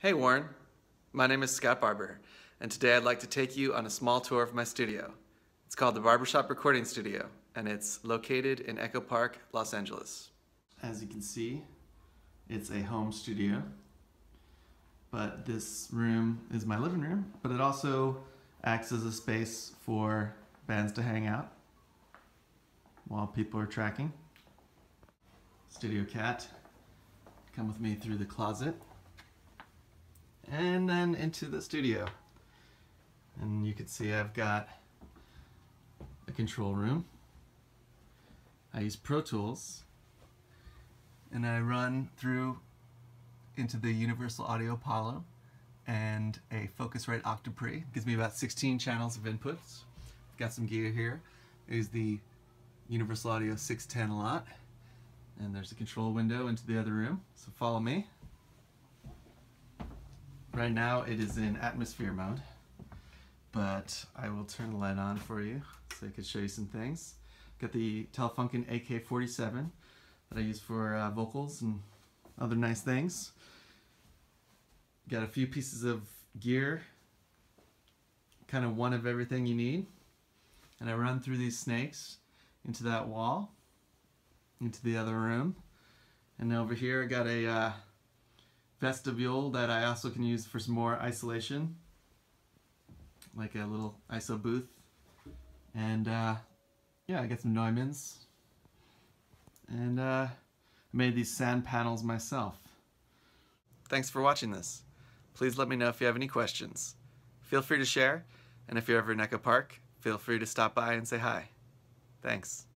Hey Warren, my name is Scott Barber, and today I'd like to take you on a small tour of my studio. It's called the Barber Shop Recording Studio, and it's located in Echo Park, Los Angeles. As you can see, it's a home studio, but this room is my living room, but it also acts as a space for bands to hang out while people are tracking. Studio cat, come with me through the closet and then into the studio. And you can see I've got a control room. I use Pro Tools and I run through into the Universal Audio Apollo and a Focusrite Octopre. Gives me about 16 channels of inputs. Got some gear here. There's the Universal Audio 610 a lot. And there's a control window into the other room. So follow me. Right now it is in atmosphere mode, but I will turn the light on for you so I can show you some things. Got the Telefunken AK-47 that I use for uh, vocals and other nice things. Got a few pieces of gear, kind of one of everything you need. And I run through these snakes into that wall, into the other room. And over here I got a uh, vestibule that I also can use for some more isolation like a little ISO booth and uh, yeah I got some Neumanns and uh, made these sand panels myself. Thanks for watching this. Please let me know if you have any questions. Feel free to share and if you're ever in Echo Park feel free to stop by and say hi. Thanks.